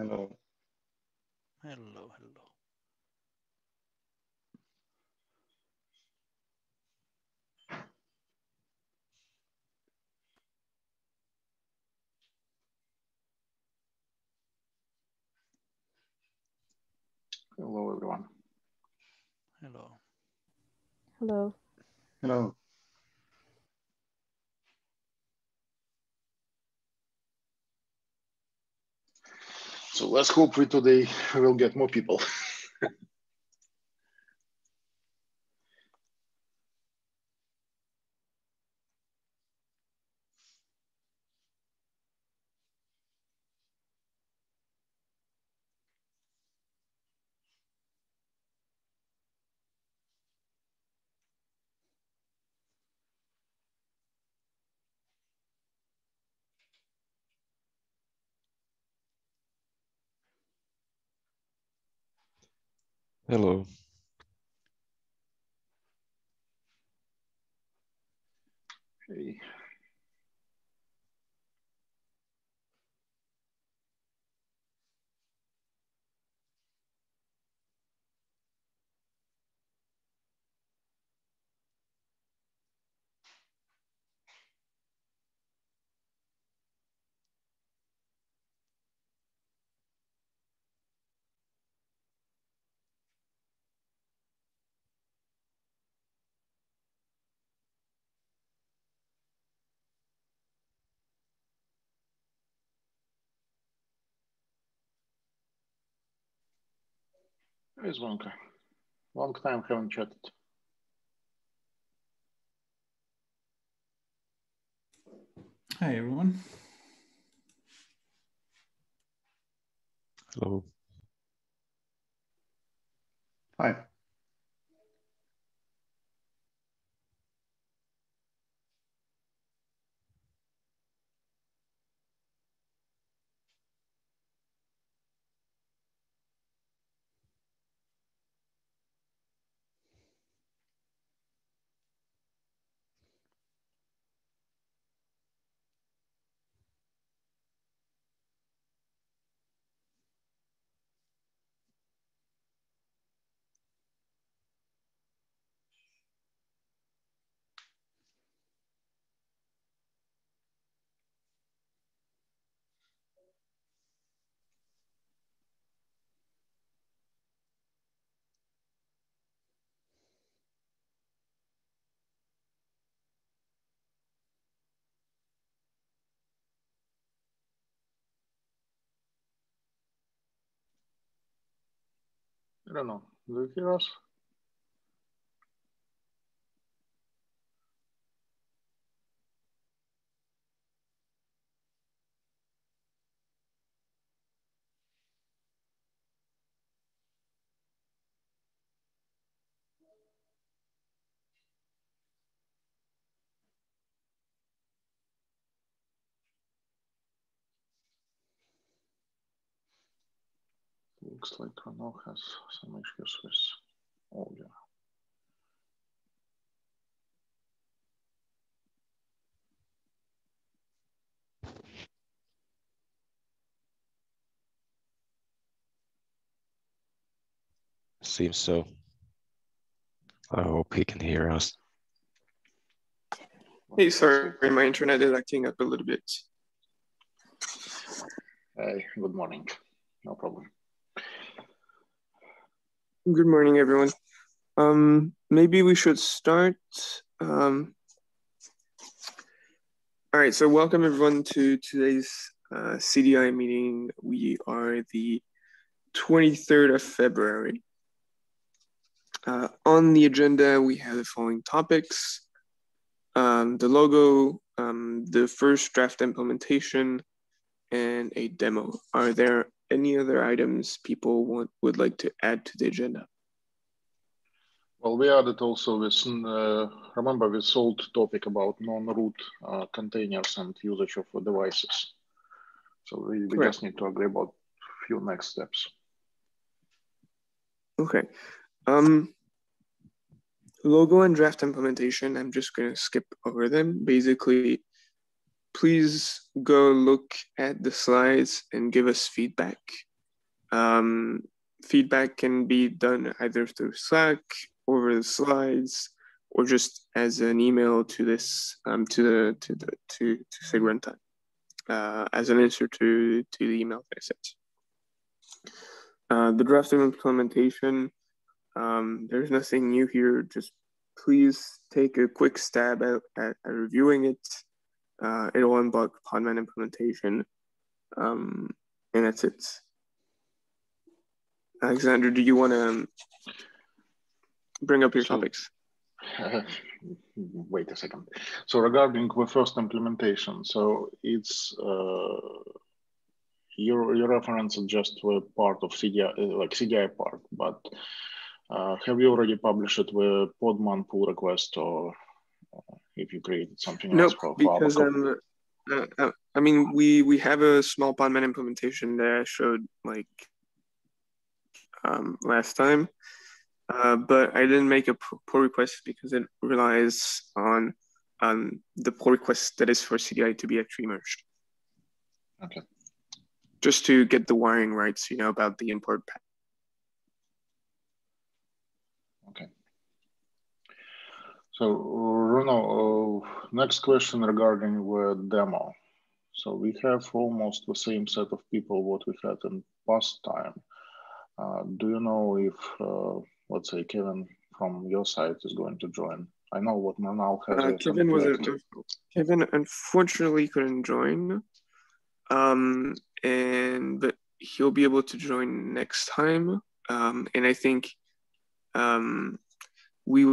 Hello. Hello, hello. Hello, everyone. Hello. Hello. Hello. So let's hope we today will get more people. Hello. Hey. Hey, Zvonko. Long time haven't chatted. Hi, everyone. Hello. Hi. I don't know. Do you Looks like Renaud has some issues with audio. Seems so. I hope he can hear us. Hey, sorry, my internet is acting up a little bit. Hey, good morning. No problem. Good morning, everyone. Um, maybe we should start. Um, all right, so welcome everyone to today's uh, CDI meeting. We are the 23rd of February. Uh, on the agenda, we have the following topics. Um, the logo, um, the first draft implementation, and a demo. Are there any other items people want would like to add to the agenda? Well, we added also this, uh, remember this old topic about non-root uh, containers and usage of devices. So we, we just need to agree about few next steps. Okay. Um, logo and draft implementation, I'm just going to skip over them. Basically, please go look at the slides and give us feedback Um, feedback can be done either through Slack, over the slides, or just as an email to this um, to the to the to to SIG runtime uh, as an answer to to the email that I sent. Uh, the draft of implementation, um, there's nothing new here. Just please take a quick stab at, at, at reviewing it. Uh, it'll unblock Podman implementation, um, and that's it. Alexander, do you want to um, bring up your So- topics? Uh, wait a second. So regarding the first implementation, so it's uh, your your reference is just were part of CDI, uh, like CDI part, but uh, have you already published it with Podman pull request, or uh, if you created something No, else for, for because um, uh, uh, I mean, we we have a small Podman implementation that I showed like um, last time, uh, but I didn't make a pull request because it relies on on the pull request that is for CDI to be actually merged. Okay. Just to get the wiring rights, you know, about the import path. So Bruno, uh, next question regarding the demo. So we have almost the same set of people what we had in past time. Uh, do you know if, uh, let's say, Kevin from your side is going to join? I know what Manal has. Uh, Kevin was. Kevin unfortunately couldn't join, um, and but he'll be able to join next time. Um, and I think um, we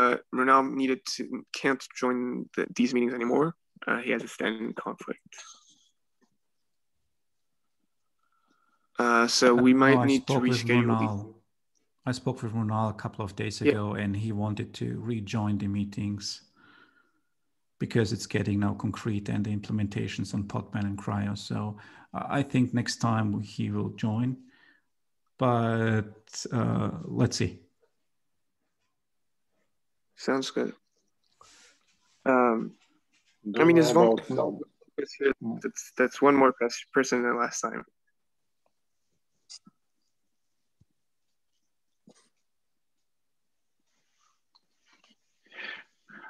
uh, needed to can't join the, these meetings anymore. Uh, he has a standing conflict. Uh, so we might I need to reschedule. I spoke with Ronald a couple of days Yeah. ago, and he wanted to rejoin the meetings because it's getting now concrete and the implementations on Podman and CRI-O. So uh, I think next time he will join, but uh, let's see. Sounds good. Um, I mean, is Von that's that's one more person than last time.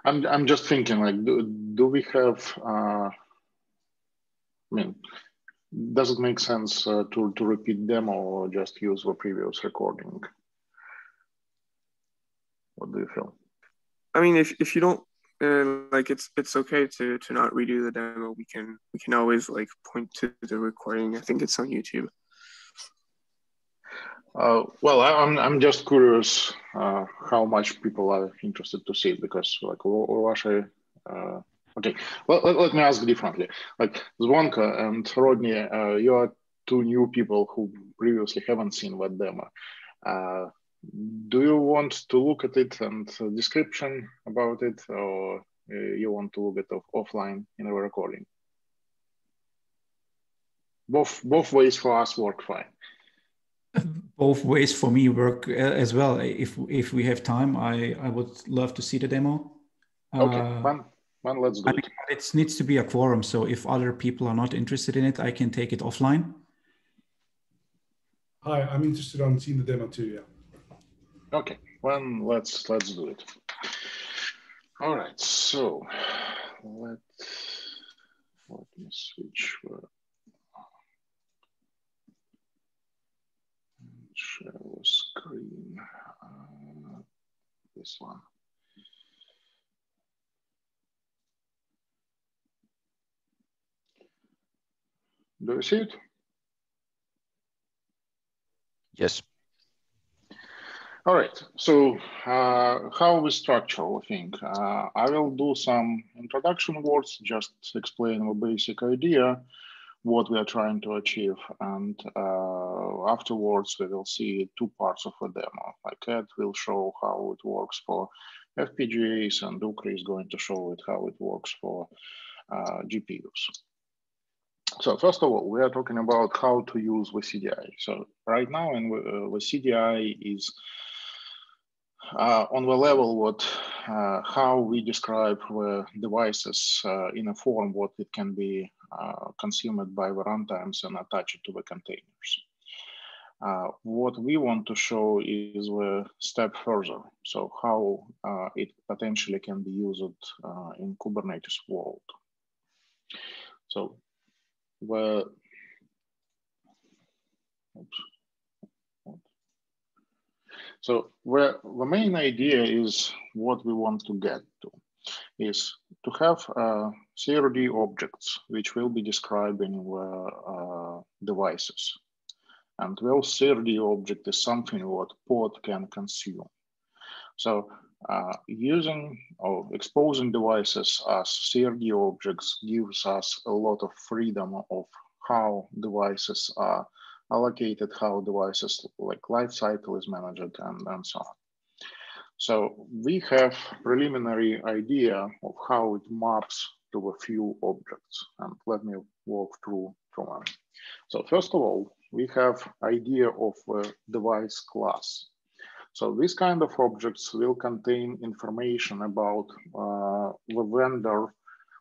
I'm I'm just thinking like do, do we have uh, I mean does it make sense uh, to to repeat demo or just use the previous recording? What do you feel? I mean, if if you don't uh, like, it's it's okay to to not redo the demo. We can we can always like point to the recording. I think it's on YouTube. Uh, well, I, I'm I'm just curious uh, how much people are interested to see it because like Urvashi, uh, okay. Well, let, let me ask differently. Like Zvonko and Rodney, uh, you are two new people who previously haven't seen that demo. Uh, do you want to look at it and uh, description about it, or uh, you want to look at it off, offline in a recording? Both both ways for us work fine. Both ways for me work uh, as well. If if we have time, I I would love to see the demo. Okay, Uh, man, man, let's do I it. it needs to be a quorum. So if other people are not interested in it, I can take it offline. Hi, I'm interested on seeing the demo too. Yeah. Okay, well, let's let's do it. All right, so let let me switch share screen. Uh, this one. Do you see it? Yes. All right. So uh, how we structure the thing? Uh, I will do some introduction words, just explain the basic idea, what we are trying to achieve, and uh, afterwards we will see two parts of a demo. Like Ed will show how it works for FPGAs, and Ukri is going to show it how it works for uh, GPUs. So first of all, we are talking about how to use the CDI. So right now, uh, the CDI is uh, on the level what uh, how we describe the devices uh, in a form what it can be uh, consume by the runtimes and attach it to the containers. Uh, what we want to show is the step further. So how uh, it potentially can be used in Kubernetes world. So the oops. So where the main idea is what we want to get to is to have uh, CRD objects which will be describing the uh, devices. And well, CRD object is something what pod can consume. So uh, using or exposing devices as CRD objects gives us a lot of freedom of how devices are allocated, how devices like life cycle is managed and, and so on. So we have preliminary idea of how it maps to a few objects. And let me walk through from one. So first of all, we have idea of device class. So this kind of objects will contain information about uh, the vendor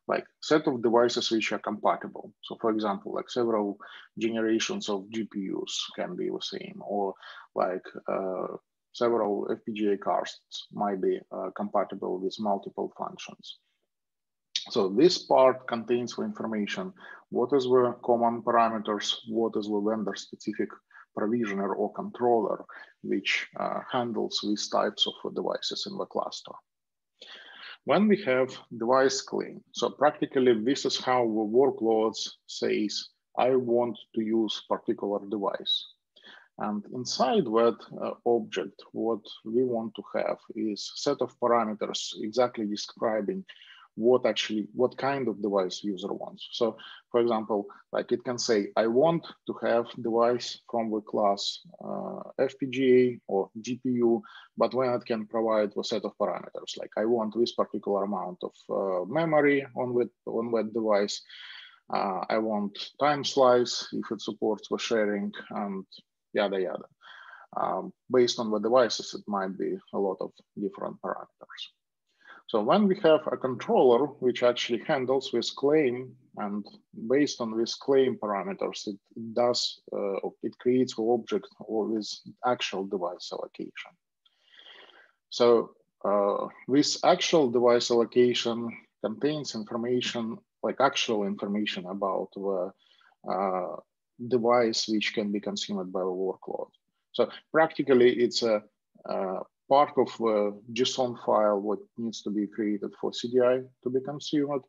like set of devices which are compatible. So for example, like several generations of GPUs can be the same, or like uh, several FPGA cards might be uh, compatible with multiple functions. So this part contains the information, what is the common parameters, what is the vendor specific provisioner or controller, which uh, handles these types of devices in the cluster. When we have device claim, so practically this is how the workloads says, I want to use particular device. And inside that uh, object, what we want to have is set of parameters exactly describing what actually, what kind of device user wants. So for example, like it can say, I want to have device from the class uh, FPGA or GPU, but when it can provide a set of parameters, like I want this particular amount of uh, memory on that, on that device. Uh, I want time slice if it supports the sharing and yada yada. Um, based on the devices, it might be a lot of different parameters. So when we have a controller which actually handles this claim and based on this claim parameters, it does, uh, it creates an object or this actual device allocation. So uh, this actual device allocation contains information, like actual information about the uh, device which can be consumed by the workload. So practically it's a, a part of a JSON file what needs to be created for CDI to be consumed,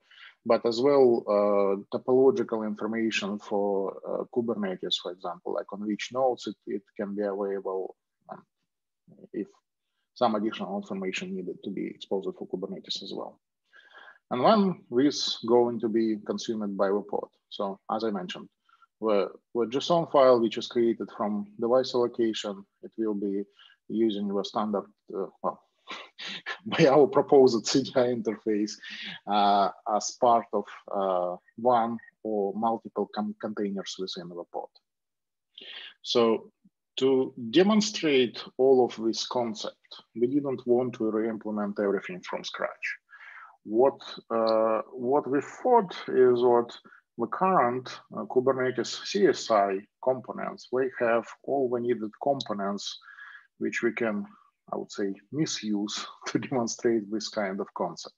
but as well uh, topological information for uh, Kubernetes, for example, like on which nodes it, it can be available um, if some additional information needed to be exposed for Kubernetes as well. And when this going to be consumed by the pod. So as I mentioned, the, the JSON file, which is created from device allocation, it will be using the standard, uh, well, by our proposed CDI interface uh, as part of uh, one or multiple containers within the pod. So to demonstrate all of this concept, we didn't want to re-implement everything from scratch. What, uh, what we thought is what the current uh, Kubernetes CSI components, we have all the needed components which we can, I would say, misuse to demonstrate this kind of concept.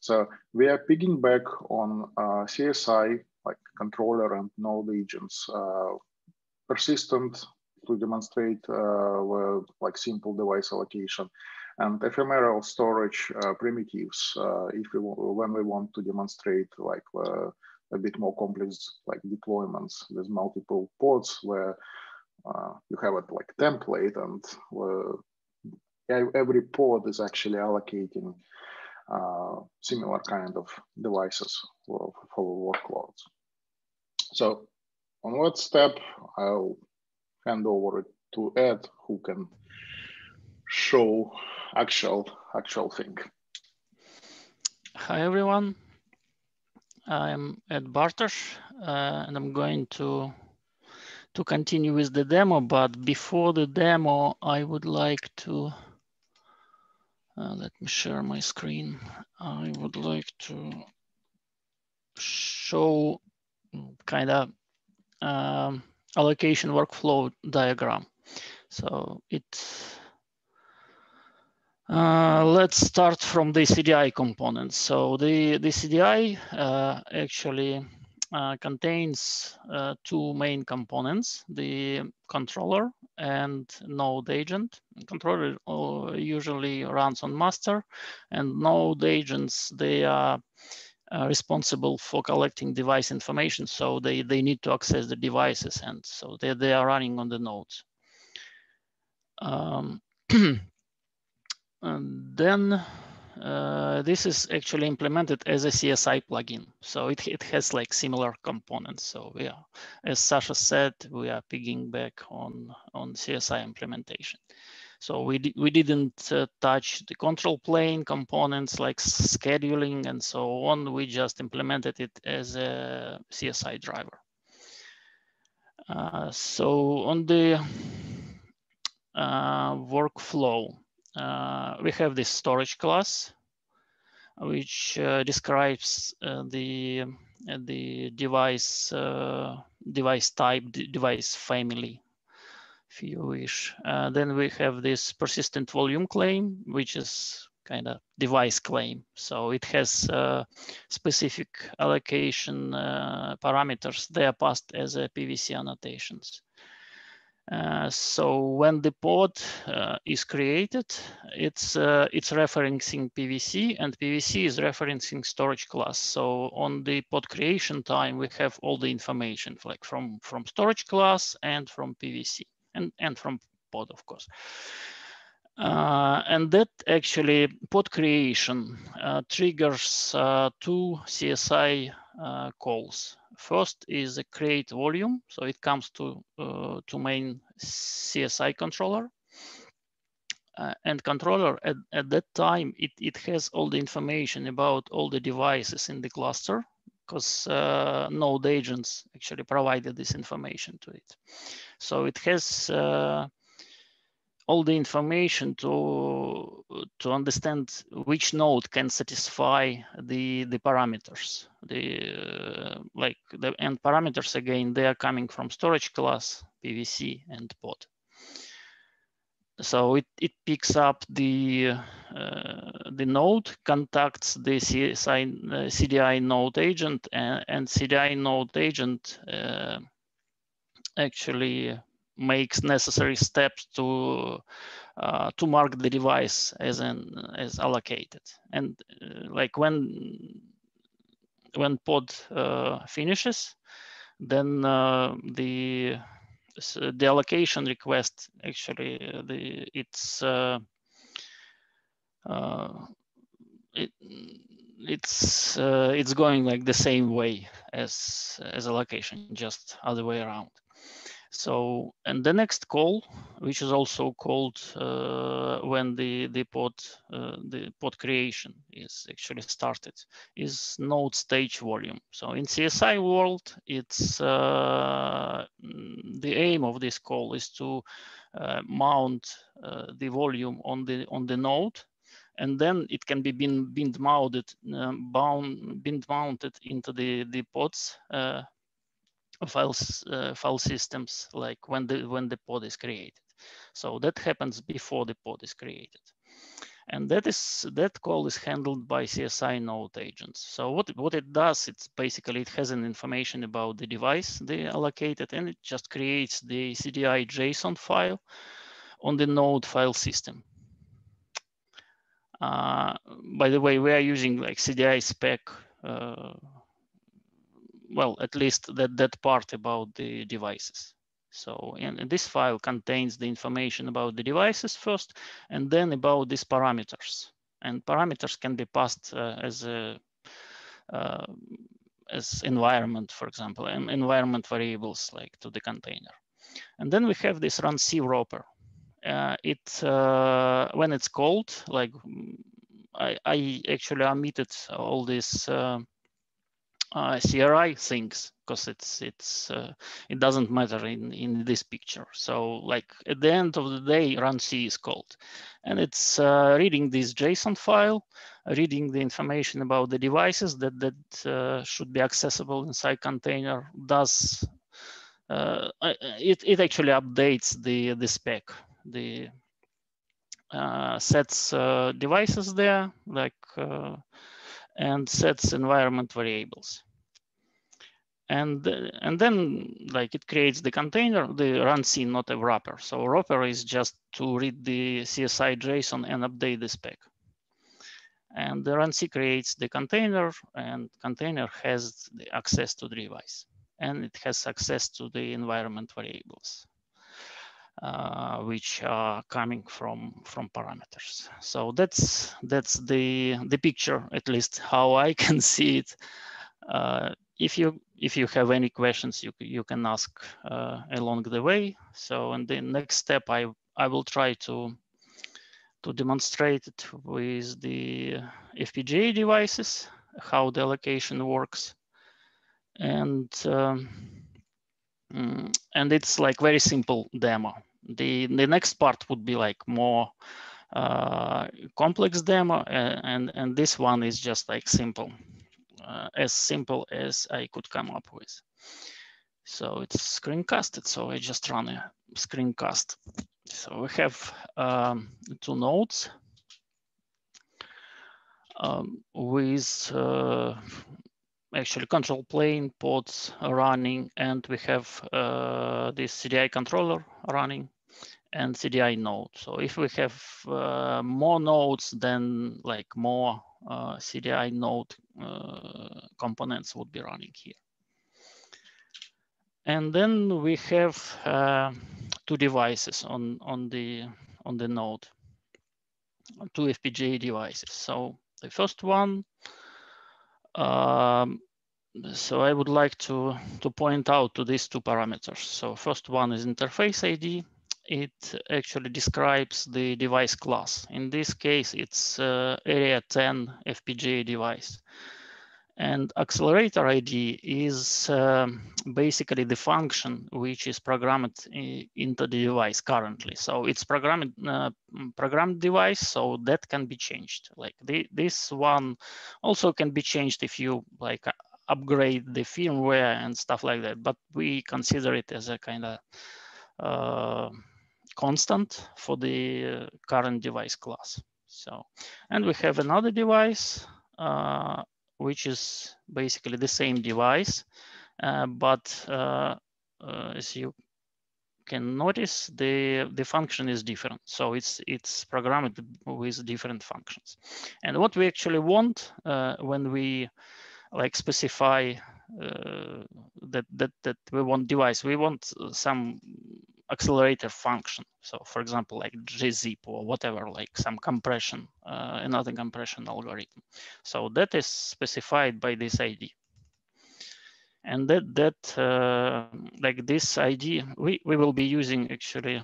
So we are picking back on uh, CSI, like controller and node agents, uh, persistent to demonstrate uh, like simple device allocation and ephemeral storage uh, primitives uh, if we when we want to demonstrate like a bit more complex like deployments with multiple pods where you have it like template and uh, every pod is actually allocating uh, similar kind of devices for, for workloads. So on what step I'll hand over it to Ed who can show actual actual thing. Hi everyone, I'm Ed Bartosh uh, and I'm going to to continue with the demo, but before the demo, I would like to, uh, let me share my screen. I would like to show kind of um, allocation workflow diagram. So it, uh, let's start from the CDI components. So the, the CDI uh, actually uh, contains uh, two main components, the controller and node agent. controller uh, usually runs on master and node agents, they are uh, responsible for collecting device information. So they, they need to access the devices and so they, they are running on the nodes. Um, and then uh, this is actually implemented as a CSI plugin. So it, it has like similar components. So yeah, as Sasha said, we are picking back on, on CSI implementation. So we, we didn't uh, touch the control plane components like scheduling and so on. We just implemented it as a CSI driver. Uh, so on the uh, workflow, we have this storage class, which uh, describes uh, the the device device type, device family, if you wish. then we have this persistent volume claim, which is kind of device claim. So it has uh, specific allocation uh, parameters. They are passed as a PVC annotations. Uh, so when the pod uh, is created, it's uh, it's referencing PVC and PVC is referencing storage class. So on the pod creation time, we have all the information like from from storage class and from PVC and and from pod, of course. Uh, and that actually pod creation uh, triggers two CSI calls. First is a create volume. So it comes to, uh, to main CSI controller. Uh, and controller at, at that time, it, it has all the information about all the devices in the cluster because uh, node agents actually provided this information to it. So it has uh, all the information to to understand which node can satisfy the the parameters. The uh, like the end parameters again they are coming from storage class pvc and pod. So it, it picks up the uh, the node contacts the CSI, uh, CDI node agent and, and CDI node agent uh, actually makes necessary steps to uh, to mark the device as an as allocated. And uh, like when when pod uh, finishes then uh, the so the allocation request actually uh, the it's uh, it it's it's going like the same way as as allocation just other way around so, and the next call, which is also called uh, when the, the pod, uh, the pod creation is actually started, is node stage volume. So in CSI world, it's uh, the aim of this call is to uh, mount uh, the volume on the on the node and then it can be bin, bin mounted, um, bound, bin mounted into the the pods uh, files uh, file systems like when the when the pod is created. So that happens before the pod is created. And that is that call is handled by CSI node agents. So what, what it does, it's basically it has an information about the device they allocated and it just creates the CDI JSON file on the node file system. Uh, by the way, we are using like CDI spec uh, well, at least that, that part about the devices. So and, this file contains the information about the devices first, and then about these parameters. And parameters can be passed uh, as a uh, as environment, for example, and environment variables like to the container. And then we have this runC wrapper. Uh, it uh, when it's called, like I, I, actually omitted all this uh, uh, CRI things because it's it's uh, it doesn't matter in in this picture. So like at the end of the day, run C is called, and it's uh, reading this JSON file, reading the information about the devices that that uh, should be accessible inside container. Does uh, it it actually updates the the spec the uh, sets uh, devices there like and sets environment variables. And, and then like it creates the container, the run runc, not a wrapper. So wrapper is just to read the CSI JSON and update the spec. And the runc creates the container and container has the access to the device and it has access to the environment variables. Uh, which are coming from from parameters. So that's that's the the picture, at least how I can see it. Uh, if you if you have any questions, you you can ask uh, along the way. So in the next step, I I will try to to demonstrate it with the FPGA devices, how the allocation works. And um, Mm, and it's like very simple demo. The, the next part would be like more uh, complex demo and, and this one is just like simple, uh, as simple as I could come up with. So it's screencasted, so I just run a screencast. So we have um, two nodes um, with uh, actually control plane pods running and we have uh, this CDI controller running and CDI node. So if we have uh, more nodes, then like more uh, CDI node uh, components would be running here. And then we have uh, two devices on, on, the, on the node, two FPGA devices. So the first one um, so I would like to, to point out to these two parameters. So first one is interface ID. It actually describes the device class. In this case, it's uh, Arria 10 FPGA device. And accelerator ID is um, basically the function which is programmed into the device currently. So it's programmed uh, programmed device, so that can be changed. Like the, this one also can be changed if you like upgrade the firmware and stuff like that. But we consider it as a kind of uh, constant for the uh, current device class. So, and we have another device uh, which is basically the same device, uh, but uh, uh, as you can notice, the, the function is different. So it's, it's programmed with different functions. And what we actually want when we like specify uh, that, that, that we want device, we want some accelerator function. So for example, like gzip or whatever, like some compression, uh, another compression algorithm. So that is specified by this ID. And that, that uh, like this ID, we, we will be using actually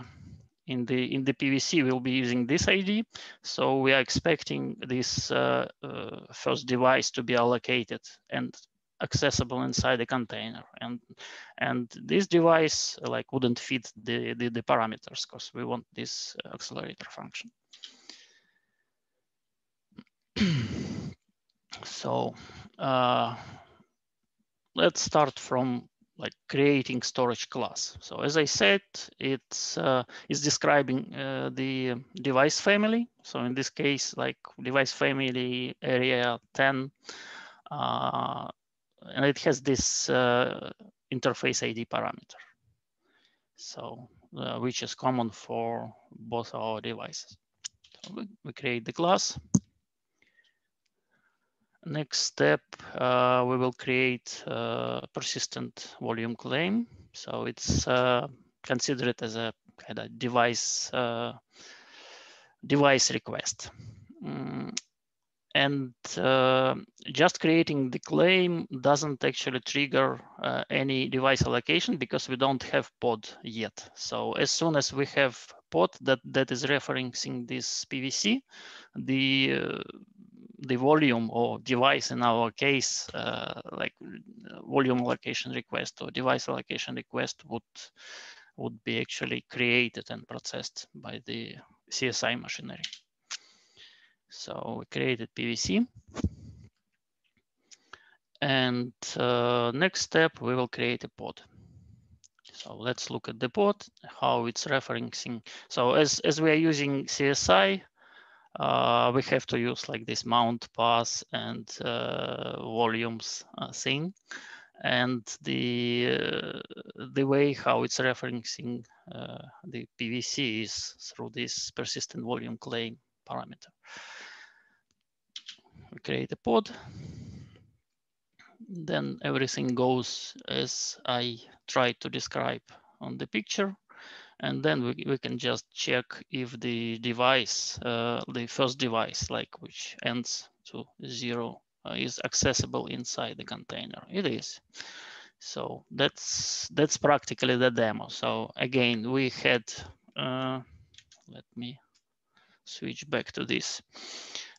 in the in the PVC, we'll be using this ID. So we are expecting this uh, uh, first device to be allocated and accessible inside the container and and this device like wouldn't fit the the, the parameters because we want this accelerator function so uh, let's start from like creating storage class. So as I said, it's uh, is describing uh, the device family. So in this case, like device family Arria 10, uh, and it has this uh, interface ID parameter. So, uh, which is common for both our devices. So we, we create the class. Next step, uh, we will create a persistent volume claim. So it's uh, considered as a kind of device uh, device request. Mm, and uh, just creating the claim doesn't actually trigger uh, any device allocation because we don't have pod yet. So as soon as we have pod that, that is referencing this PVC, the uh, the volume or device in our case, uh, like volume allocation request or device allocation request would would be actually created and processed by the CSI machinery. So we created PVC. And uh, next step, we will create a pod. So let's look at the pod, how it's referencing. So as, as we are using CSI, uh, we have to use like this mount pass and uh, volumes uh, thing. And the, uh, the way how it's referencing uh, the PVC is through this persistent volume claim parameter. We create a pod. Then everything goes as I tried to describe on the picture. And then we, we can just check if the device, uh, the first device, like which ends to zero, uh, is accessible inside the container. It is. So that's that's practically the demo. So again, we had, uh, let me switch back to this.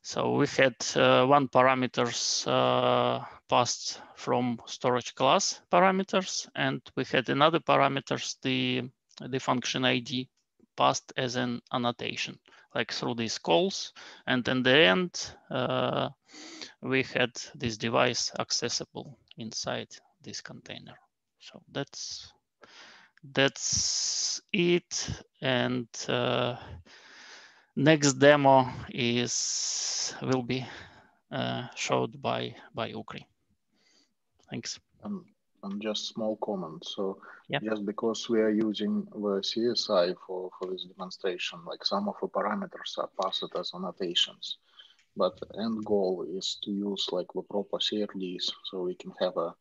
So we had uh, one parameters uh, passed from storage class parameters, and we had another parameters, the, the function ID passed as an annotation, like through these calls. And in the end, uh, we had this device accessible inside this container. So that's that's it. And uh, next demo is will be uh, showed by by Ukri. Thanks. Um, and just small comment. So yeah. just because we are using the CSI for, for this demonstration, like some of the parameters are passed as annotations, but end goal is to use like the proper CRDs so we can have a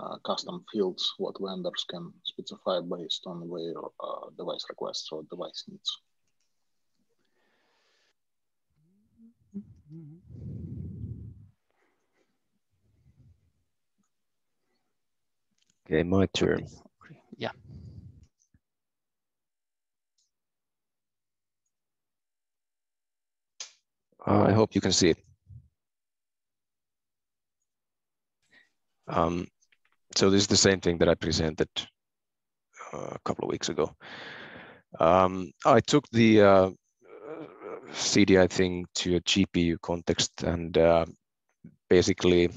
uh, custom fields what vendors can specify based on their uh, device requests or device needs. Okay, my turn. Yeah. Uh, I hope you can see it. Um, so this is the same thing that I presented uh, a couple of weeks ago. Um, I took the uh, CDI thing to a GPU context and uh, basically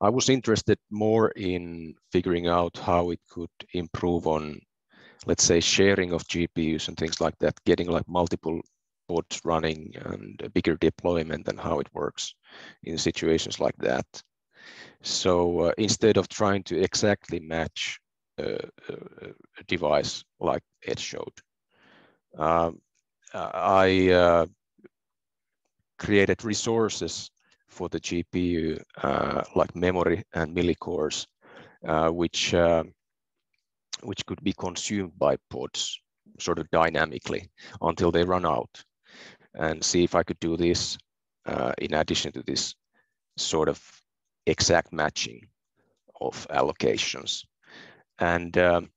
I was interested more in figuring out how it could improve on, let's say, sharing of GPUs and things like that, getting like multiple pods running and a bigger deployment and how it works in situations like that. So uh, instead of trying to exactly match a, a device like Ed showed, um, I uh, created resources for the GPU, uh, like memory and millicores, uh, which uh, which could be consumed by pods sort of dynamically until they run out, and see if I could do this uh, in addition to this sort of exact matching of allocations. And um,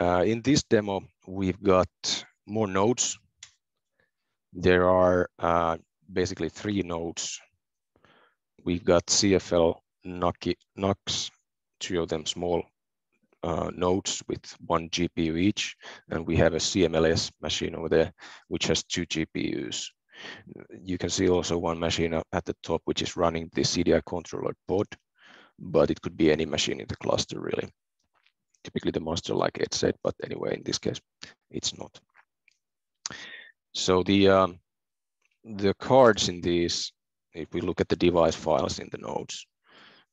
uh, in this demo, we've got more nodes. There are uh, basically three nodes we've got CFL NUCs, two of them small uh, nodes with one GPU each, and we have a CMLS machine over there, which has two GPUs. You can see also one machine at the top, which is running the CDI controller pod, but it could be any machine in the cluster really. Typically the master like it said, but anyway, in this case, it's not. So the um, the cards in these if we look at the device files in the nodes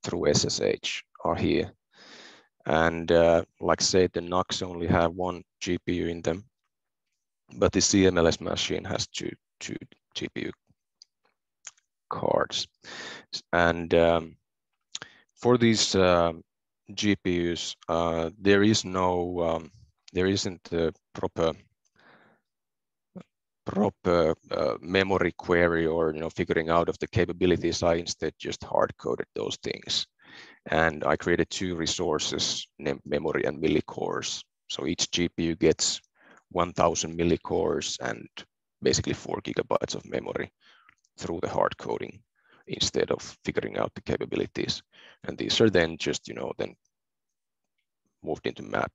through SSH are here. And uh, like I said, the NUCs only have one GPU in them, but the CMLS machine has two, two GPU cards. And um, for these uh, GPUs, uh, there is no, um, there isn't a proper proper uh, memory query or you know figuring out of the capabilities i instead just hard coded those things and i created two resources named memory and millicores so each gpu gets 1000 millicores and basically four gigabytes of memory through the hard coding instead of figuring out the capabilities. And these are then just, you know, then moved into map,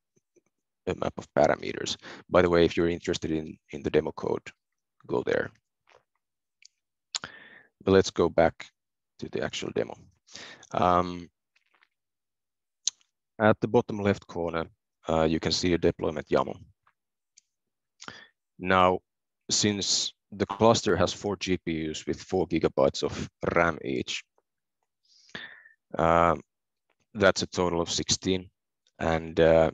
a map of parameters. By the way, if you're interested in, in the demo code, go there. But let's go back to the actual demo. Um, at the bottom left corner, uh, you can see a deployment YAML. Now, since the cluster has four GPUs with four gigabytes of RAM each, um, that's a total of 16. And uh,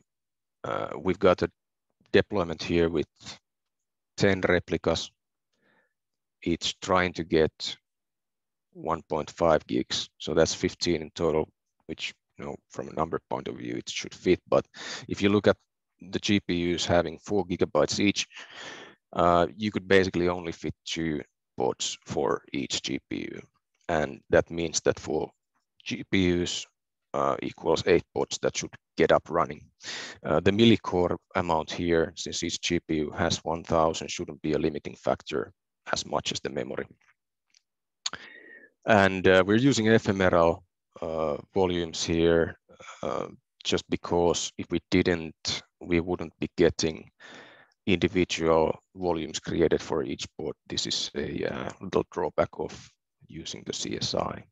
uh, we've got a deployment here with 10 replicas, each trying to get 1.5 gigs. So that's 15 in total, which you know from a number point of view it should fit. But if you look at the GPUs having four gigabytes each, uh, you could basically only fit two pods for each GPU. And that means that for GPUs uh, equals eight pods that should get up running. Uh, the millicore amount here, since each GPU has 1000, shouldn't be a limiting factor as much as the memory. And uh, we're using ephemeral uh, volumes here uh, just because if we didn't, we wouldn't be getting individual volumes created for each pod. This is a uh, little drawback of using the CSI.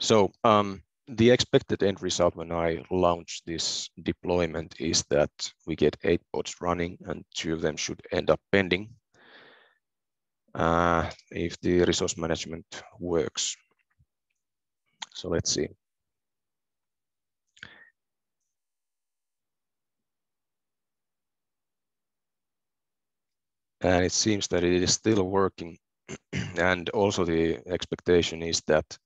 So um, the expected end result when I launch this deployment is that we get eight pods running and two of them should end up pending uh, if the resource management works. So let's see. And it seems that it is still working. and also the expectation is that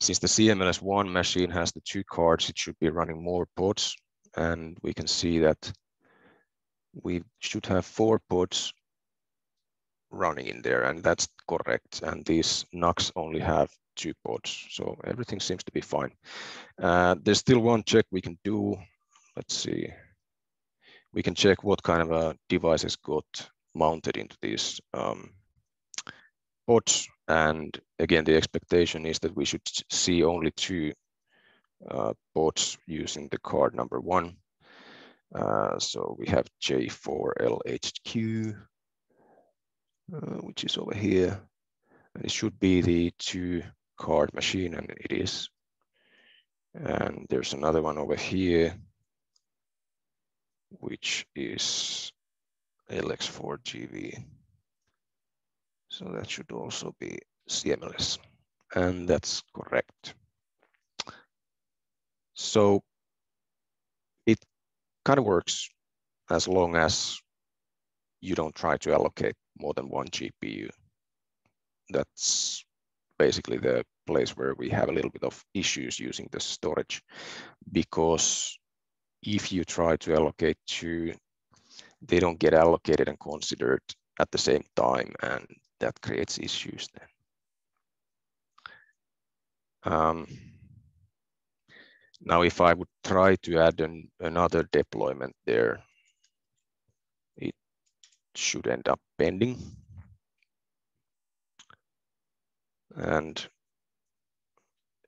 since the CMLS1 machine has the two cards, it should be running more pods. And we can see that we should have four pods running in there, and that's correct. And these NUCs only have two pods, so everything seems to be fine. Uh, there's still one check we can do. Let's see. We can check what kind of a devices got mounted into these um. And again, the expectation is that we should see only two uh, using the card number one. Uh, so we have J4LHQ, uh, which is over here. And it should be the two card machine, and it is. And there's another one over here, which is LX4GV. So that should also be CMLS, and that's correct. So it kind of works as long as you don't try to allocate more than one GPU. That's basically the place where we have a little bit of issues using the storage because if you try to allocate two, they don't get allocated and considered at the same time and that creates issues then. Um, now, if I would try to add an, another deployment there, should end up pending. And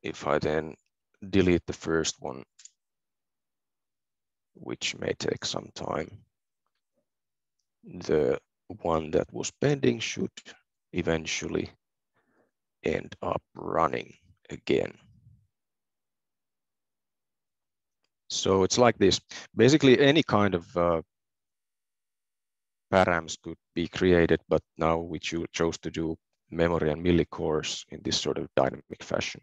if I then delete the first one, which may take some time, the one that was pending should eventually end up running again. So it's like this. Basically, any kind of uh, params could be created, but now we cho chose to do memory and millicores in this sort of dynamic fashion.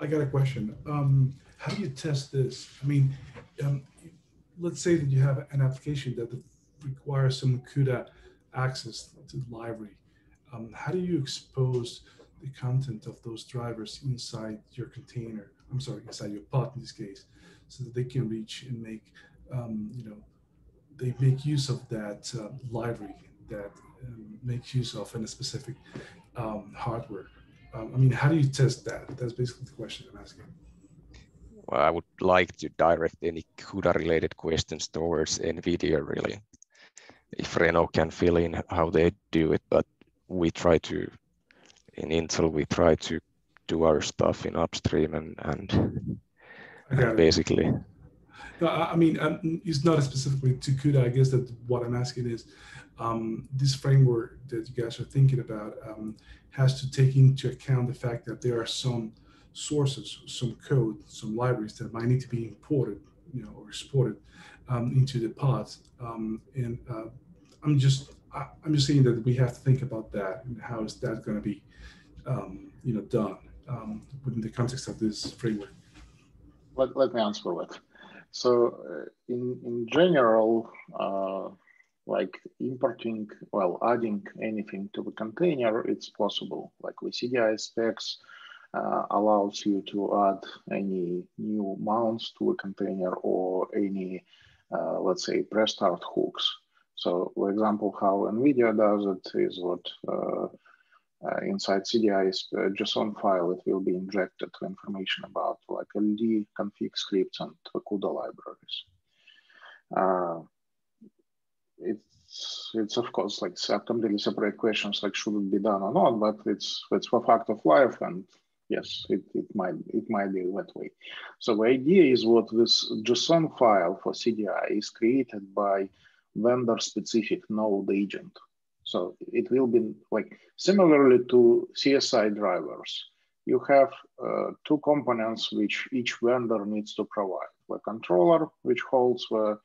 I got a question. Um, how do you test this? I mean, um, let's say that you have an application that requires some CUDA access to the library. Um, how do you expose the content of those drivers inside your container? I'm sorry, inside your pod in this case, so that they can reach and make, um, you know, they make use of that uh, library that um, makes use of in a specific um, hardware. Um, I mean, how do you test that? That's basically the question I'm asking. Well, I would like to direct any CUDA related questions towards NVIDIA really. if Renaud can fill in how they do it, but we try to, in Intel, we try to do our stuff in upstream and, and, and basically. No, I mean, um, it's not specifically to CUDA. I guess that what I'm asking is um, this framework that you guys are thinking about um, has to take into account the fact that there are some sources, some code, some libraries that might need to be imported, you know, or exported um, into the pods. Um, and uh, I'm just, I, am just saying that we have to think about that and how is that going to be, um, you know, done within the context of this framework. Let, let me answer that. So uh, in, in general, uh, like importing, well, adding anything to the container, it's possible. Like with CDI specs uh, allows you to add any new mounts to a container or any, uh, let's say, pre-start hooks. So for example, how NVIDIA does it is what uh inside CDI's uh, JSON file, it will be injected to information about like LD config scripts and CUDA libraries. Uh, it's it's of course like completely separate questions like should it be done or not, but it's it's a fact of life and yes, it, it might it might be that way. So the idea is what this JSON file for CDI is created by vendor specific node agent. So it will be like similarly to CSI drivers. You have uh, two components which each vendor needs to provide. The controller, which holds the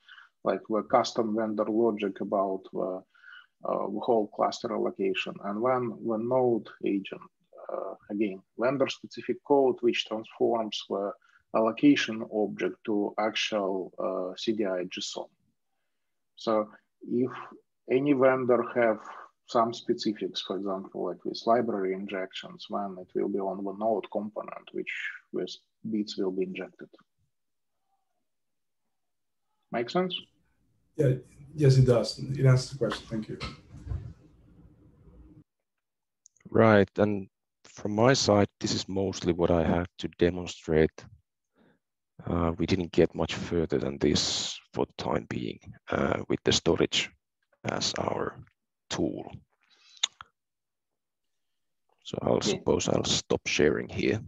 like the custom vendor logic about the, uh, whole cluster allocation. And then the node agent, uh, again, vendor specific code, which transforms the allocation object to actual uh, CDI JSON. So if any vendor have some specifics, for example, like with library injections, when it will be on the node component, which with bits will be injected. Make sense? Yeah, yes, it does. It answers the question. Thank you. Right, and from my side, this is mostly what I had to demonstrate. Uh, we didn't get much further than this for the time being uh, with the storage as our tool. So I'll suppose I'll stop sharing here.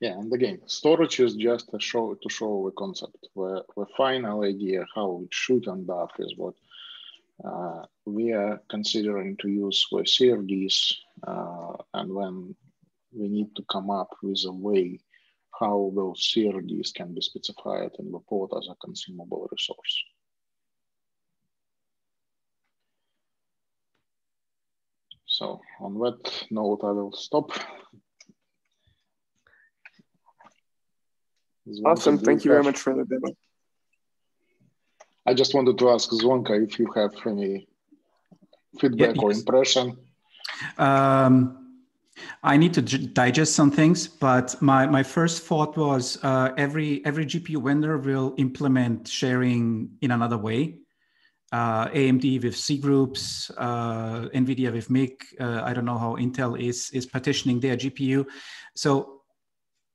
Yeah, and again, storage is just a show to show the concept. The, the final idea how it should end up is what uh, we are considering to use the CRDs, uh, and when we need to come up with a way how those CRDs can be specified in the pod as a consumable resource. So on that note, I will stop. Awesome. Thank you very much for the demo. I just wanted to ask Zvonko if you have any feedback yeah, or impression. Um, I need to digest some things, but my, my first thought was uh, every every GPU vendor will implement sharing in another way. Uh, AMD with C groups, uh, NVIDIA with MIG. Uh, I don't know how Intel is is partitioning their GPU. So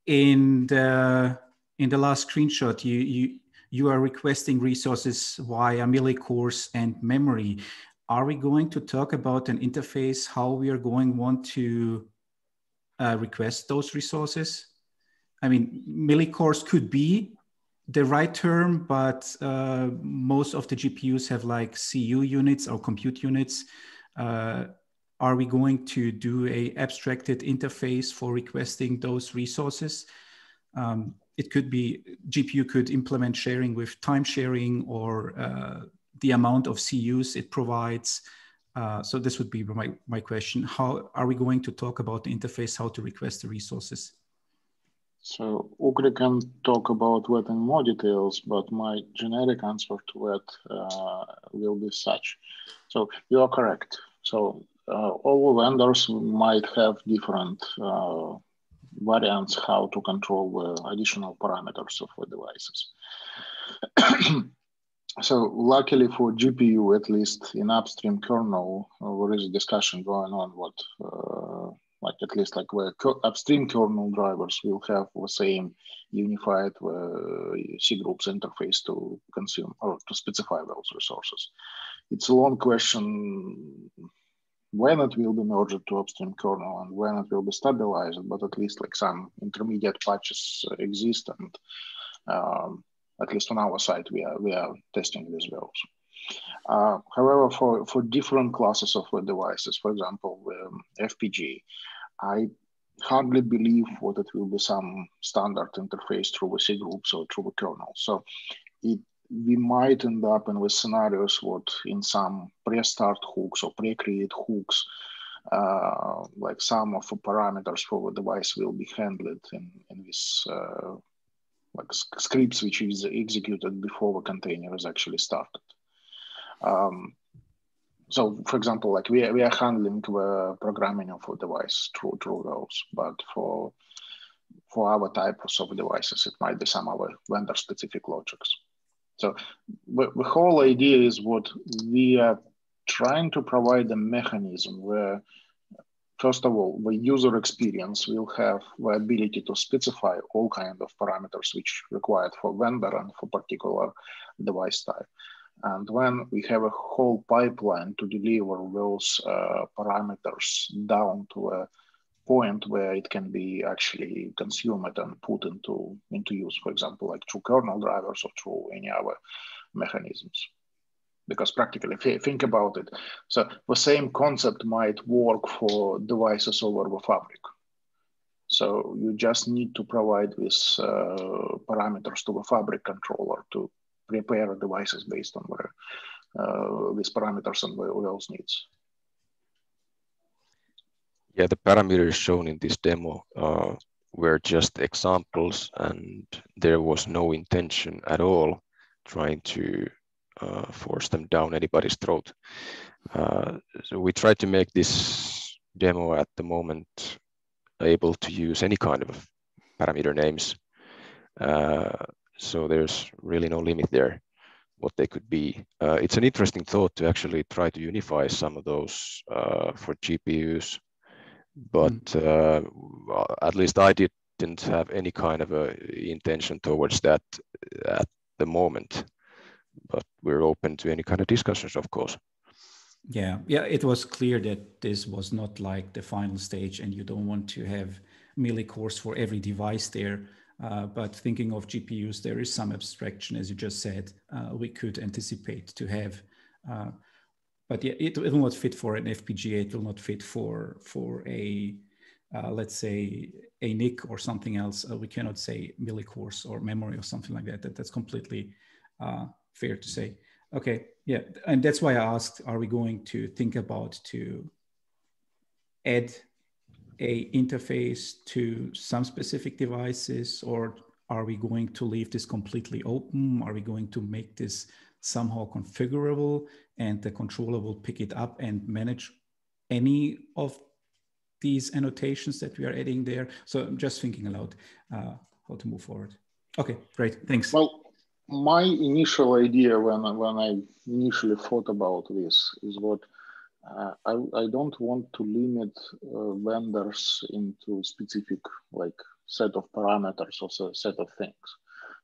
in the in the last screenshot, you, you, you are requesting resources via millicores and memory. Are we going to talk about an interface, how we are going want to uh, request those resources? I mean, millicores could be the right term, but uh, most of the GPUs have like CU units or compute units. Uh, are we going to do a abstracted interface for requesting those resources? Um, it could be GPU could implement sharing with time sharing or uh, the amount of CUs it provides. Uh, so this would be my, my question. How are we going to talk about the interface, how to request the resources? So Ukri can talk about that in more details, but my generic answer to that uh, will be such. So you are correct. So uh, all vendors might have different uh, variants how to control the additional parameters of the devices. so luckily for GPU, at least in upstream kernel, uh, there is a discussion going on what uh, at least like where upstream kernel drivers will have the same unified uh, C groups interface to consume or to specify those resources. It's a long question when it will be merged to upstream kernel and when it will be stabilized, but at least like some intermediate patches exist and um, at least on our side, we are, we are testing these values. Uh, however, for, for different classes of devices, for example, um, FPGA, I hardly believe what it will be some standard interface through the C groups or through the kernel. So it, we might end up in with scenarios what in some pre-start hooks or pre-create hooks, uh, like some of the parameters for the device will be handled in, in this uh, like scripts which is executed before the container is actually started. Um, so for example, like we, we are handling the uh, programming of a device through, through those, but for for our types of devices, it might be some other vendor specific logics. So the, the whole idea is what we are trying to provide a mechanism where First of all, the user experience will have the ability to specify all kind of parameters which required for vendor and for particular device type. And when we have a whole pipeline to deliver those uh, parameters down to a point where it can be actually consumed and put into, into use, for example, like through kernel drivers or through any other mechanisms because practically think about it. So the same concept might work for devices over the fabric. So you just need to provide these uh, parameters to the fabric controller to prepare devices based on where uh, these parameters and those needs. Yeah, the parameters shown in this demo uh, were just examples and there was no intention at all trying to uh, force them down anybody's throat. Uh, so we try to make this demo at the moment able to use any kind of parameter names. So there's really no limit there what they could be. Uh, it's an interesting thought to actually try to unify some of those uh, for GPUs, but mm. uh, at least I didn't have any kind of a intention towards that at the moment but we're open to any kind of discussions, of course. Yeah, yeah, it was clear that this was not like the final stage, and you don't want to have millicores for every device there. Uh, but thinking of GPUs, there is some abstraction, as you just said, uh, we could anticipate to have. Uh, but yeah, it, it, will not fit for an FPGA. It will not fit for for a uh, let's say a NIC or something else. Uh, we cannot say millicores or memory or something like that. that that's completely fair to say. Okay, yeah, and that's why I asked: Are we going to think about to add a interface to some specific devices, or are we going to leave this completely open? Are we going to make this somehow configurable, and the controller will pick it up and manage any of these annotations that we are adding there? So I'm just thinking aloud uh, how to move forward. Okay, great, thanks. Well, my initial idea when when I initially thought about this is what uh, I, I don't want to limit uh, vendors into specific like set of parameters or set of things.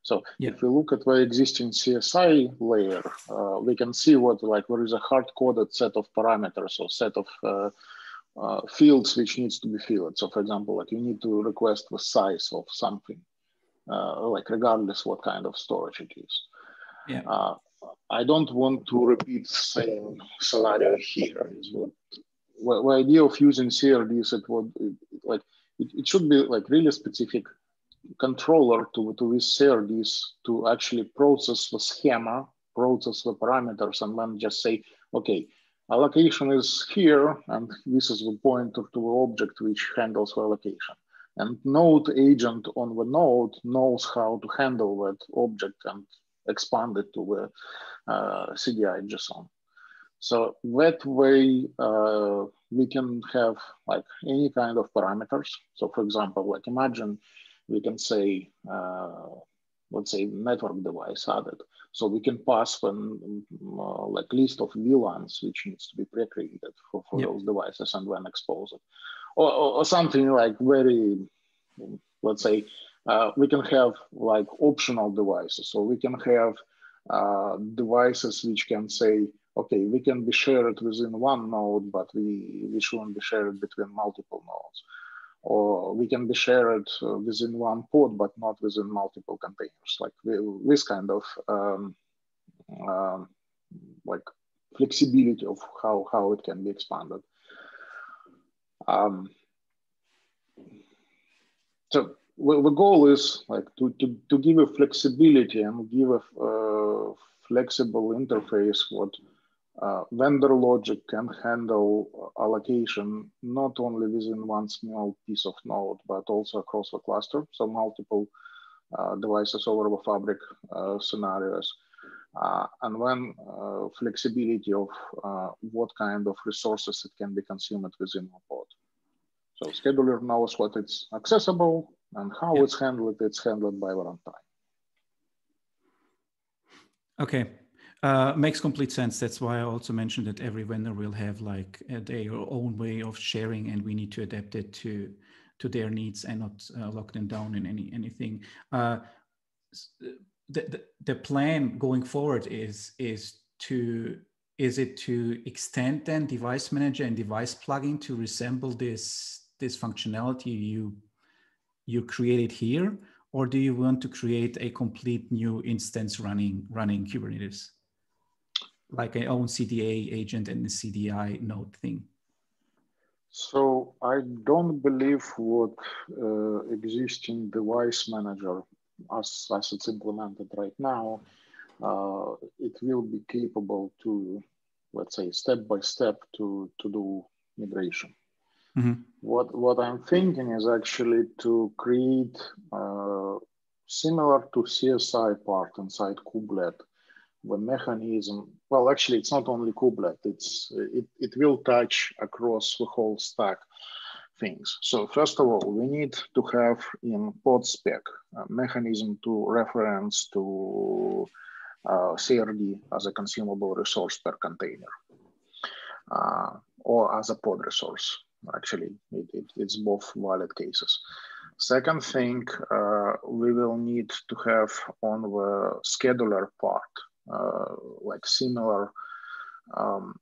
So yeah. if we look at the existing CSI layer, uh, we can see what like there is a hard-coded set of parameters or set of uh, uh, fields which needs to be filled. So for example, like you need to request the size of something uh, like regardless what kind of storage it is. Yeah. I don't want to repeat same scenario here. Is what well, the idea of using CRD is would it, like it, it should be like really specific controller to, to this CRDs to actually process the schema, process the parameters, and then just say, okay, allocation is here, and this is the pointer to the object which handles the allocation. And node agent on the node knows how to handle that object and expand it to the uh, CDI JSON. So that way uh, we can have like any kind of parameters. So for example, like imagine we can say, uh, let's say network device added. So we can pass when uh, like list of VLANs which needs to be pre-created for, for yep. those devices and when expose it. or, or, something like very, let's say, uh, we can have like optional devices. So we can have uh, devices which can say, okay, we can be shared within one node, but we, we shouldn't be shared between multiple nodes. Or we can be shared uh, within one pod, but not within multiple containers. Like we, this kind of um, um, like flexibility of how, how it can be expanded. Um, so the goal is like to, to, to give a flexibility and give a uh, flexible interface what uh, vendor logic can handle allocation not only within one small piece of node but also across the cluster. So multiple uh, devices over the fabric uh, scenarios. Uh, and when uh, flexibility of what kind of resources it can be consumed within a pod. So scheduler knows what it's accessible and how yeah. it's handled, it's handled by runtime. Okay, uh, makes complete sense. That's why I also mentioned that every vendor will have like their own way of sharing, and we need to adapt it to to their needs and not uh, lock them down in any anything. Uh, the, the the plan going forward is is to is it to extend then device manager and device plugin to resemble this this functionality you you create it here, or do you want to create a complete new instance running running Kubernetes, like an own CDA agent and the CDI node thing? So I don't believe what uh, existing device manager, as, as it's implemented right now, uh, it will be capable to, let's say, step by step to, to do migration. Mm-hmm. What what I'm thinking is actually to create uh, similar to CSI part inside kubelet, the mechanism. Well, actually, it's not only kubelet. It's it it will touch across the whole stack things. So first of all, we need to have in pod spec a mechanism to reference to uh, CRD as a consumable resource per container uh, or as a pod resource actually it, it, it's both valid cases. Second thing uh, we will need to have on the scheduler part uh, like similar um,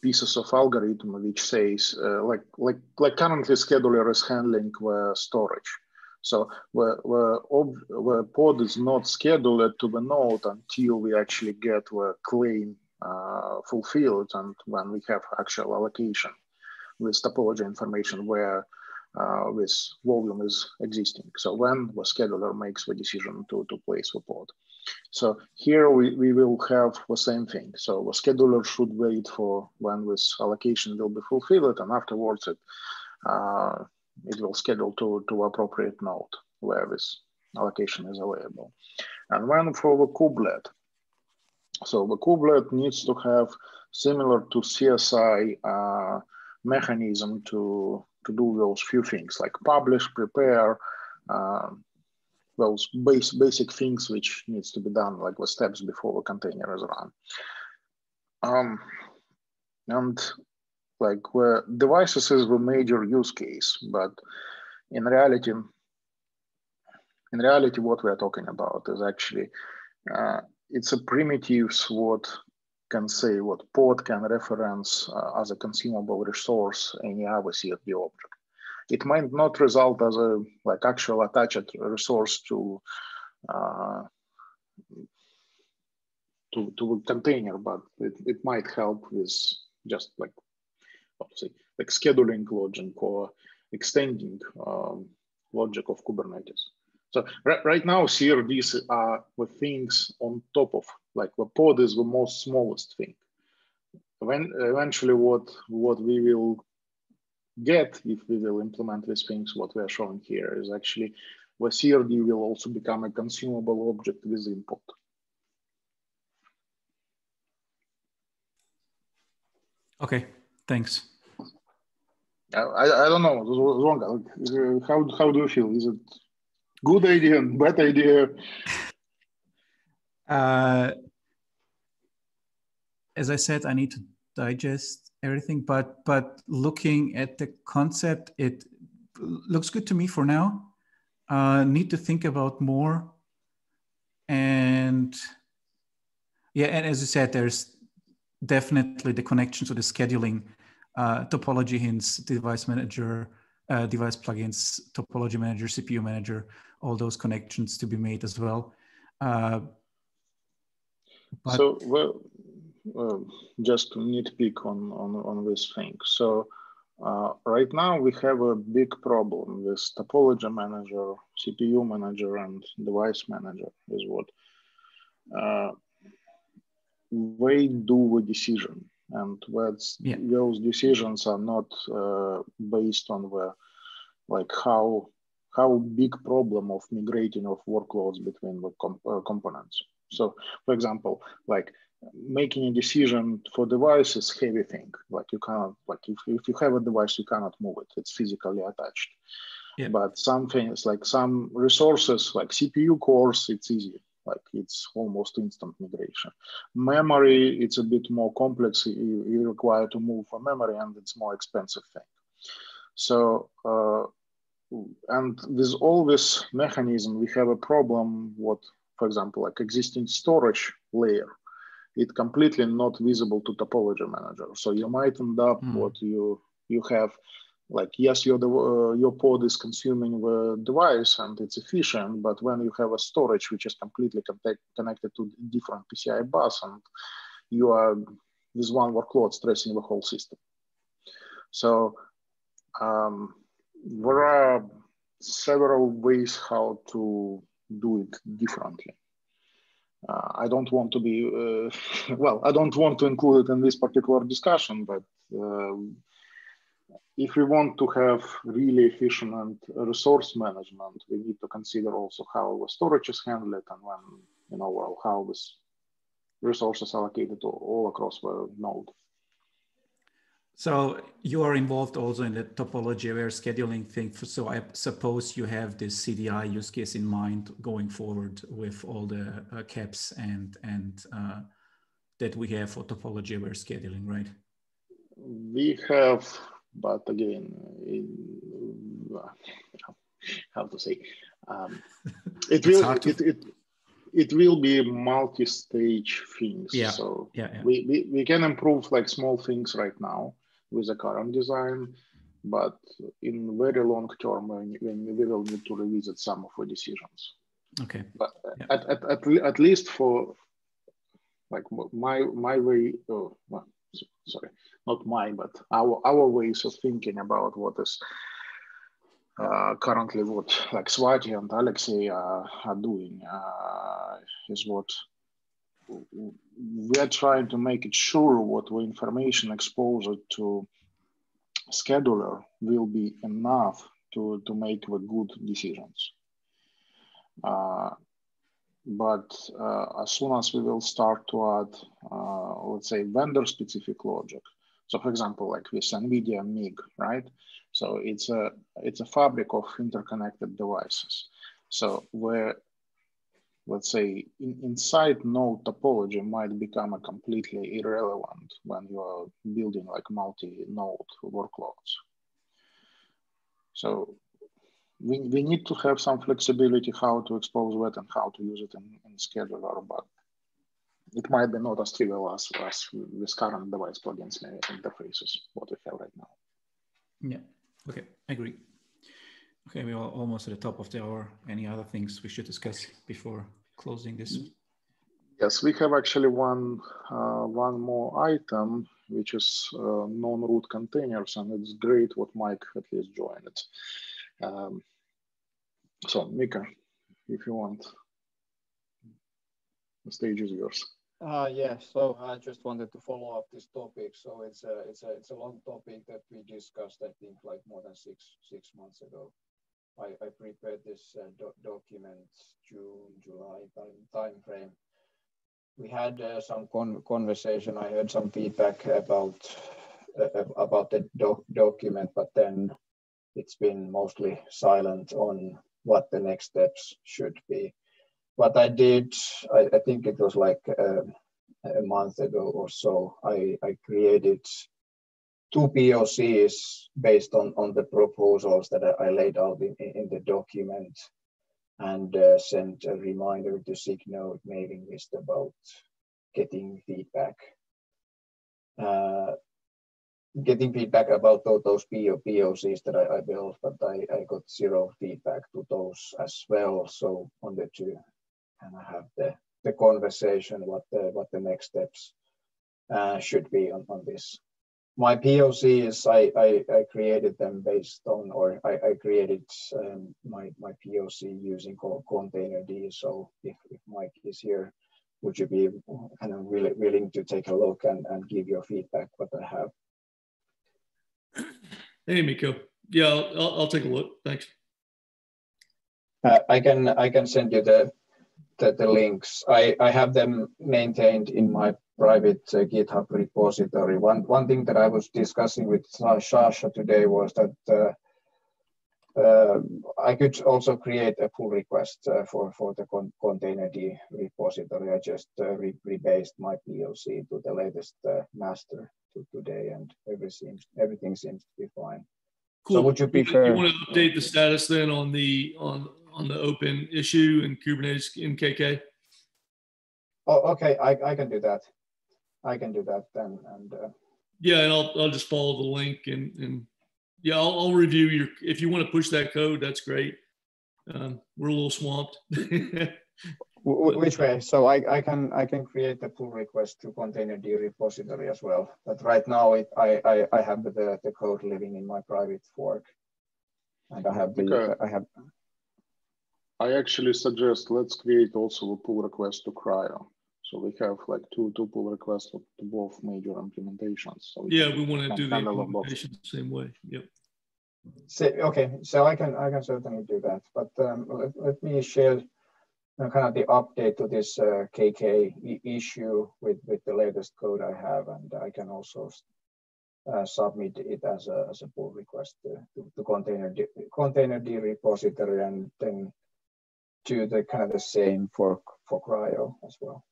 pieces of algorithm which says uh, like like like currently scheduler is handling the storage. So the, the, the pod is not scheduled to the node until we actually get the claim uh, fulfilled and when we have actual allocation with topology information where uh, this volume is existing. So when the scheduler makes the decision to, to place the pod. So here we, we will have the same thing. So the scheduler should wait for when this allocation will be fulfilled and afterwards it, uh, it will schedule to, to appropriate node where this allocation is available. And when for the kubelet, so the kubelet needs to have similar to CSI uh, mechanism to to do those few things like publish, prepare, uh, those base, basic things which needs to be done like the steps before the container is run. Um, and like where devices is the major use case, but in reality, in reality, what we're talking about is actually uh, it's a primitives what can say what pod can reference uh, as a consumable resource any other CRD object. It might not result as a like actual attached resource to uh, to, to a container, but it, it might help with just like say, like scheduling logic or extending um, logic of Kubernetes. So right now, CRDs are the things on top of, like the pod is the most smallest thing. When eventually what, what we will get if we will implement these things, what we are showing here is actually the CRD will also become a consumable object with input. Okay, thanks. I, I don't know, Zvonko, how, how do you feel? Is it good idea bad idea? Uh, as I said, I need to digest everything, but but looking at the concept, it looks good to me for now. Uh, need to think about more, and yeah, and as you said, there's definitely the connection to the scheduling uh, topology hints, device manager, uh, device plugins, topology manager, CPU manager, all those connections to be made as well. Uh, so, well, uh, just to nitpick on, on, on this thing. So uh, right now we have a big problem with topology manager, CPU manager, and device manager is what uh, they do a decision and what's yeah. those decisions are not uh, based on the like how how big problem of migrating of workloads between the comp uh, components. So for example like making a decision for device is heavy thing. Like you cannot like if, if you have a device you cannot move it. It's physically attached. Yeah. but some things like some resources like cpu cores it's easy like it's almost instant migration. Memory, it's a bit more complex. You, you require to move for memory and it's more expensive thing. So, uh, and with all this mechanism, we have a problem what, for example, like existing storage layer, it completely not visible to topology manager. So you might end up mm. what you, you have like yes your uh, your pod is consuming the device and it's efficient but when you have a storage which is completely connected to different pci bus and you are this one workload stressing the whole system. So um, there are several ways how to do it differently. Uh, i don't want to be uh, well i don't want to include it in this particular discussion but uh, if we want to have really efficient and resource management, we need to consider also how the storage is handled and when, you know, how this resources allocated all across the node. So you are involved also in the topology aware scheduling thing. So I suppose you have this CDI use case in mind going forward with all the uh, KEPs and and uh, that we have for topology aware scheduling, right? We have but again, in, how to say, um, it will to... it, it it will be multi-stage things. Yeah. So yeah, yeah. We, we we can improve like small things right now with the current design, but in very long term, when, when we will need to revisit some of the decisions. Okay. But yeah. at, at, at, at least for like my my way, oh, well, sorry, not mine, but our our ways of thinking about what is uh, currently what like Swati and Alexei are, are doing uh, is what we are trying to make it sure what the information exposure to scheduler will be enough to, to make the good decisions. Uh, but uh, as soon as we will start to add, uh, let's say, vendor-specific logic. So, for example, like with NVIDIA MIG, right? So it's a it's a fabric of interconnected devices. So where, let's say, in, inside node topology might become a completely irrelevant when you are building like multi-node workloads. So we, we need to have some flexibility how to expose that and how to use it in, in scheduler, but it might be not as trivial as, as with current device plugins interfaces, what we have right now. Yeah, okay, I agree. Okay, we are almost at the top of the hour. Any other things we should discuss before closing this? Yes, we have actually one uh, one more item, which is uh, non-root containers, and it's great what Mike at least joined it. Um, so, Mikko, if you want, the stage is yours. Uh, yeah, so I just wanted to follow up this topic. So it's a it's a it's a long topic that we discussed. I think like more than six six months ago. I, I prepared this uh, doc document June July time time frame. We had uh, some con conversation. I heard some feedback about uh, about the doc document, but then it's been mostly silent on what the next steps should be. What I did, I, I think it was like a, a month ago or so, I, I created two POCs based on, on the proposals that I laid out in, in the document and uh, sent a reminder to SIG Node mailing list about getting feedback. Uh, getting feedback about those POCs that I, I built, but I, I got zero feedback to those as well. So wanted to kind of have the, the conversation what the what the next steps uh, should be on, on this. My POCs, I, I, I created them based on, or I, I created um, my, my POC using containerd. So if, if Mike is here, would you be kind of really willing to take a look and, and give your feedback what I have? Hey, Mikko. Yeah, I'll, I'll take a look. Thanks. Uh, I can I can send you the the, the links. I, I have them maintained in my private uh, GitHub repository. One one thing that I was discussing with Sasha today was that uh, uh, I could also create a pull request uh, for, for the con containerd repository. I just uh, re rebased my POC to the latest uh, master to today, and everything everything seems to be fine. Cool. So would you prefer? You want to update the status then on the on on the open issue in Kubernetes in KK? Oh, okay. I, I can do that. I can do that then. And uh, yeah, and I'll I'll just follow the link and and yeah, I'll, I'll review your. If you want to push that code, that's great. Um, we're a little swamped. Which way? So I, I can I can create a pull request to containerd repository as well. But right now it, I, I I have the, the code living in my private fork, and I have the okay. I have. I actually suggest let's create also a pull request to CRI-O. So we have like two two pull requests to both major implementations. So we yeah, we want to do the implementation the same way. Yep. So, okay, so I can I can certainly do that, but um, let, let me share kind of the update to this uh, KK issue with, with the latest code I have, and I can also uh, submit it as a, as a pull request to, to, to containerd, containerd repository, and then do the kind of the same for for CRI-O as well.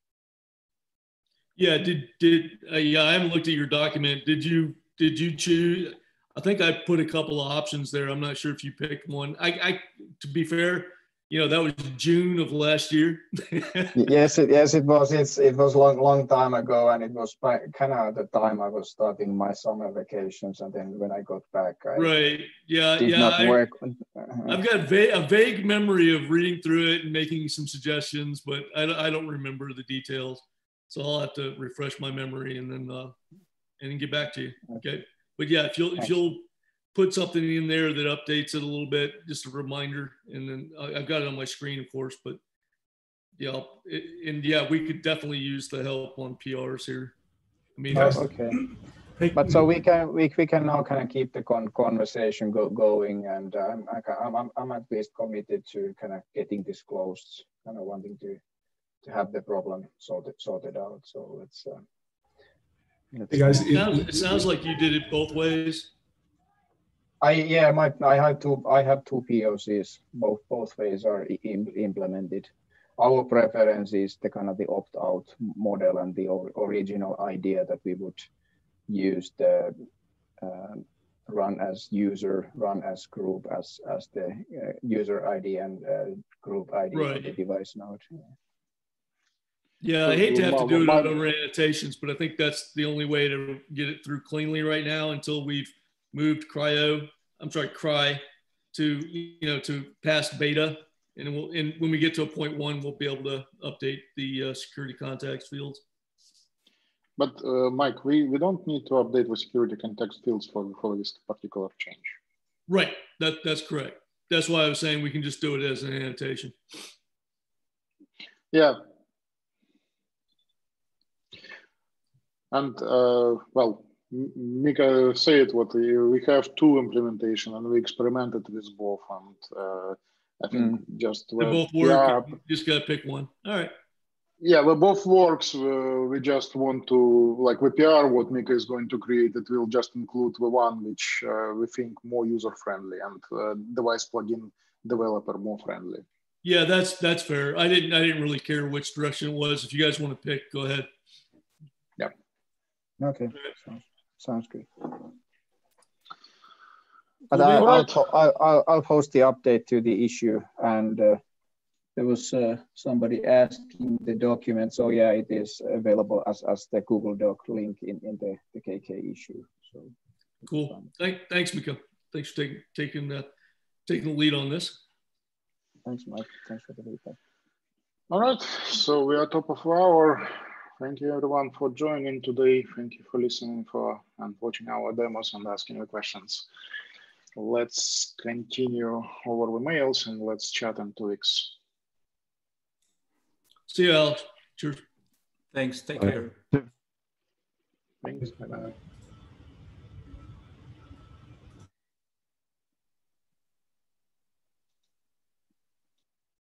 Yeah, did did uh, yeah? I haven't looked at your document. Did you did you choose? I think I put a couple of options there. I'm not sure if you picked one. I, I to be fair, you know that was June of last year. yes, it, yes, it was. It's it was long long time ago, and it was kind of the time I was starting my summer vacations, and then when I got back, I right, yeah, did yeah, I. I've got va- a vague memory of reading through it and making some suggestions, but I, I don't remember the details. So I'll have to refresh my memory and then uh, and then get back to you. Okay. But yeah, if you'll if you'll put something in there that updates it a little bit, just a reminder, and then I've got it on my screen, of course. But yeah, it, and yeah, we could definitely use the help on PRs here. I mean, oh, okay. But so we can we, we can now kind of keep the con conversation go, going, and um, I, I'm I'm at least committed to kind of getting this closed, kind of wanting to to have the problem sorted sorted out. So it's. Uh, hey guys, it sounds, it sounds like you did it both ways. I yeah, my I have two I have two POCs. Both both ways are Im, implemented. Our preference is the kind of the opt-out model and the original idea that we would use the uh, run as user, run as group as as the uh, user ID and uh, group ID right. the device node. Yeah, I hate to have to do it on over annotations, but I think that's the only way to get it through cleanly right now until we've moved CRI-O, I'm sorry, CRI to you know to past beta, and we'll and when we get to a point one, we'll be able to update the uh, security context fields. But uh, Mike, we, we don't need to update the security context fields for, for this particular change. Right, that, that's correct. That's why I was saying we can just do it as an annotation. Yeah, And uh, well, Mikko said what we have two implementation and we experimented with both and uh, I think mm. just they both work. Yeah, you just gotta pick one. All right. Yeah, well, both works. Uh, we just want to like VPR. What Mikko is going to create, it will just include the one which uh, we think more user friendly and uh, device plugin developer more friendly. Yeah, that's that's fair. I didn't I didn't really care which direction it was. If you guys want to pick, go ahead. Yeah. Okay, sounds, sounds good. But I, will I'll, I'll post the update to the issue and uh, there was uh, somebody asking the document. So yeah, it is available as, as the Google Doc link in, in the, the KK issue. So cool. Thank, thanks, Mikko. Thanks for taking taking uh, taking the lead on this. Thanks, Mike. Thanks for the feedback. All right, so we are top of hour. Thank you everyone for joining today. Thank you for listening for and watching our demos and asking the questions. Let's continue over the mails and let's chat in two weeks. See you, Alex. Cheers. Thanks. Take Bye. care. Thanks. Bye-bye.